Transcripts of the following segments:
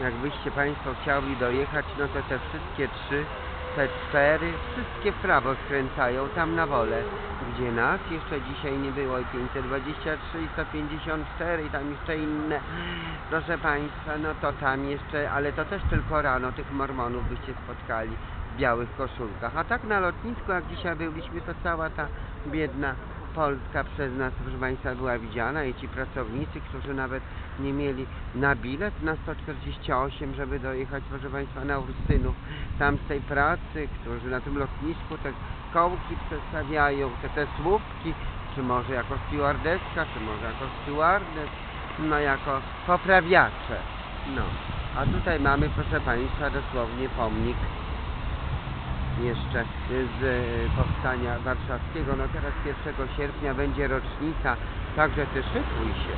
Jakbyście Państwo chcieli dojechać, no to te wszystkie trzy, te cztery, wszystkie w prawo skręcają, tam na wolę. Gdzie nas jeszcze dzisiaj nie było i 523 i 154 i tam jeszcze inne. Proszę Państwa, no to tam jeszcze, ale to też tylko rano tych mormonów byście spotkali w białych koszulkach. A tak na lotnisku, jak dzisiaj byliśmy, to cała ta biedna Polska przez nas, proszę Państwa, była widziana i ci pracownicy, którzy nawet nie mieli na bilet na 148, żeby dojechać, proszę Państwa, na Ursynów, tam z tej pracy, którzy na tym lotnisku te kołki przedstawiają, te, te słupki, czy może jako stewardeska, czy może jako stewardess, no jako poprawiacze. No, a tutaj mamy, proszę Państwa, dosłownie pomnik jeszcze z e, powstania warszawskiego. No teraz 1 sierpnia będzie rocznica, także ty szykuj się.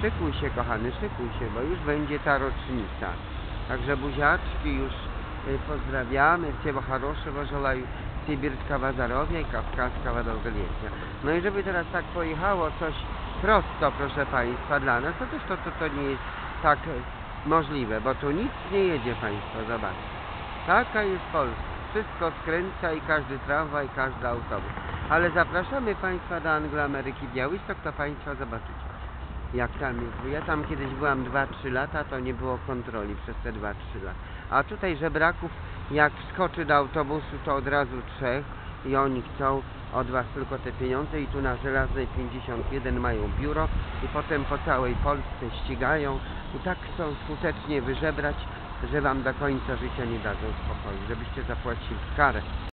Szykuj się kochany, szykuj się, bo już będzie ta rocznica. Także buziaczki już e, pozdrawiamy. Всего хорошего желаю. Sibirskого zdrowia i Kawkaskого долголетия. No i żeby teraz tak pojechało coś prosto, proszę Państwa, dla nas, to też to, to, to nie jest tak e, możliwe, bo tu nic nie jedzie Państwo, zobaczcie. Taka jest Polska. Wszystko skręca i każdy tramwaj, każdy autobus. Ale zapraszamy Państwa do Angloameryki Białystok, to Państwo zobaczycie. Jak tam jest. Ja tam kiedyś byłam 2-3 lata, to nie było kontroli przez te 2-3 lata. A tutaj żebraków, jak wskoczy do autobusu, to od razu trzech i oni chcą od Was tylko te pieniądze i tu na Żelaznej 51 mają biuro i potem po całej Polsce ścigają i tak chcą skutecznie wyżebrać, że Wam do końca życia nie dadzą spokoju, żebyście zapłacili karę.